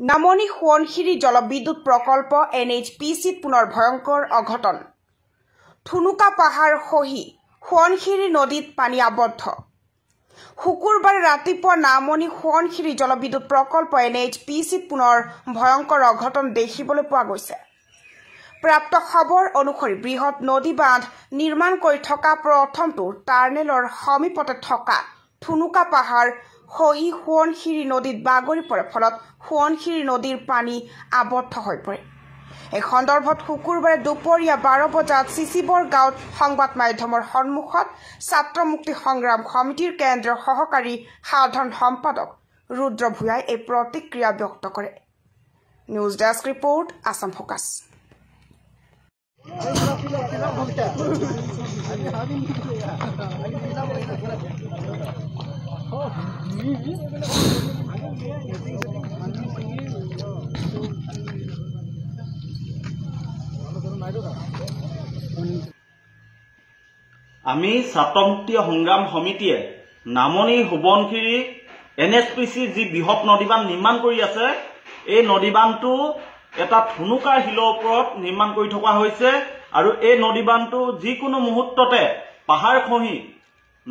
নামনি সোৱণশিৰি জলবিদ্যুৎ প্ৰকল্প এন এইচ পি চিত পুনৰ ভয়ংকৰ অঘটন। ঠুনুকা পাহাৰ খহি সোৱণশিৰি নদীত পানী আবদ্ধ। শুকুৰবাৰে ৰাতিপুৱা নামনি সোৱণশিৰি জলবিদ্যুৎ প্ৰকল্প এন এইচ পি চিত পুনৰ ভয়ংকৰ অঘটন দেখিবলৈ পোৱা গৈছে। প্ৰাপ্ত খবৰ অনুসৰি বৃহৎ নদী বান্ধ নিৰ্মাণ কৰি থকা প্ৰথমটো টাৰ্নেলৰ সমীপতে থকা ঠুনুকা পাহাৰ খহি সোৱণশিৰি নদীত বাগৰি পৰে ফলত সোৱণশিৰি নদীৰ পানী আবদ্ধ হৈ পৰে। এই সন্দৰ্ভত শুকুৰবাৰে দুপৰীয়া বাৰ বজাত চিচিবৰ গাঁৱত সংবাদ মাধ্যমৰ সন্মুখত ছাত্ৰ মুক্তি সংগ্ৰাম সমিতিৰ কেন্দ্ৰীয় সহকাৰী সাধাৰণ সম্পাদক ৰুদ্ৰ ভূঞাই এই প্ৰতিক্ৰিয়া ব্যক্ত কৰে। News desk report Assam focus. আমি ছাত্ৰমুক্তি সংগ্ৰাম সমিতিয়ে নামনি Subansiri N S P C যি বৃহৎ নদীবান্ধ নিৰ্মাণ কৰি আছে এই নদীবান্ধটো এটা ঠুনুকাৰ শিলৰ ওপৰত নিৰ্মাণ কৰি থকা হৈছে আৰু এই নদীবান্ধটো যিকোনো মুহূৰ্ততে পাহাৰ খহি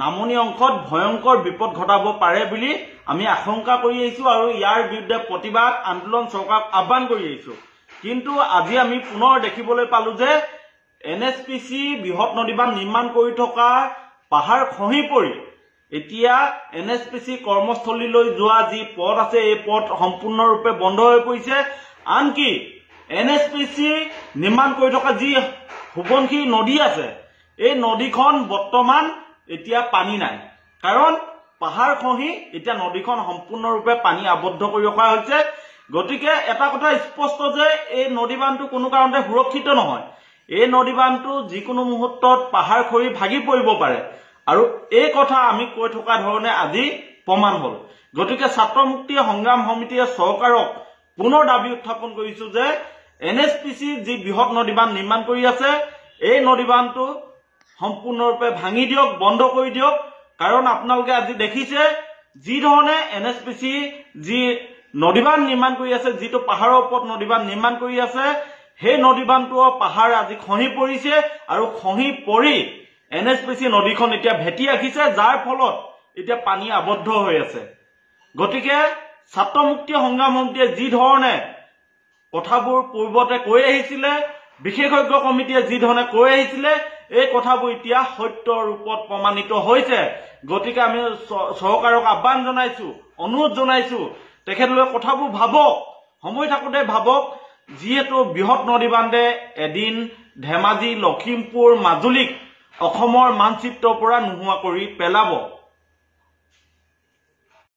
নামনি অংশত ভয়ংকৰ বিপদ ঘটাব পাৰে বুলি আমি আশংকা কৰি আহিছো আৰু ইয়াৰ বিৰুদ্ধে প্ৰতিবাদ আন্দোলন চৰকাৰক আহ্বান কৰি আহিছো। কিন্তু আজি আমি পুনৰ দেখিবলৈ পালো যে এন এছ পি চি বৃহৎ নদীবান্ধ নিৰ্মাণ কৰি থকা পাহাৰ খহি পৰি এতিয়া এন এছ পি চি কৰ্মস্থলীলৈ যোৱা যি পথ আছে এই পথ সম্পূৰ্ণৰূপে বন্ধ হৈ পৰিছে। আনকি এন এছ পি চি নিৰ্মাণ কৰি থকা যি সোৱণশিৰি নদী আছে এই নদীখন বৰ্তমান এতিয়া পানী নাই। কাৰণ পাহাৰ খহি এতিয়া নদীখন সম্পূৰ্ণৰূপে পানী আবদ্ধ কৰি ৰখা হৈছে। গতিকে এটা কথা স্পষ্ট যে এই নদীবান্ধটো কোনো কাৰণতে সুৰক্ষিত নহয়। এই নদীবান্ধটো যিকোনো মুহূৰ্তত পাহাৰ খৰি ভাগি পৰিব পাৰে। আৰু এই কথা আমি কৈ থকা ধৰণে আজি প্ৰমাণ হল। গতিকে ছাত্ৰ মুক্তি সংগ্ৰাম সমিতিয়ে চৰকাৰক পুনৰ দাবী উত্থাপন কৰিছো যে এন এছ পি চি যি বৃহৎ নদীবান্ধ নিৰ্মাণ কৰি আছে এই নদীবান্ধটো সম্পূৰ্ণৰূপে ভাঙি দিয়ক বন্ধ কৰি দিয়ক। কাৰণ আপোনালোকে আজি দেখিছে যি ধৰণে এন এছ পি চি যি নদীবান্ধ নিৰ্মাণ কৰি আছে যিটো পাহাৰৰ ওপৰত নদীবান্ধ নিৰ্মাণ কৰি আছে সেই নদীবান্ধটো পাহাৰ আজি খহি পৰিছে আৰু খহি পৰি এন এছ পি চি নদীখন এতিয়া ভেটি ৰাখিছে যাৰ ফলত এতিয়া পানী আবদ্ধ হৈ আছে। গতিকে ছাত্ৰ মুক্তি সংগ্ৰাম সমিতিয়ে যি ধৰণে কথাবোৰ পূৰ্বতে কৈ আহিছিলে বিশেষজ্ঞ কমিটিয়ে যি ধৰণে কৈ আহিছিলে এই কথাবোৰ এতিয়া সত্য ৰূপত প্ৰমাণিত হৈছে। গতিকে আমি চৰকাৰক আহ্বান জনাইছো অনুৰোধ জনাইছো তেখেতলোকে কথাবোৰ ভাবক সময় থাকোতে ভাবক। যিহেতু বৃহৎ নদীবান্ধে এদিন ধেমাজি লখিমপুৰ মাজুলীক অসমৰ মানচিত্ৰৰ পৰা নোহোৱা কৰি পেলাব।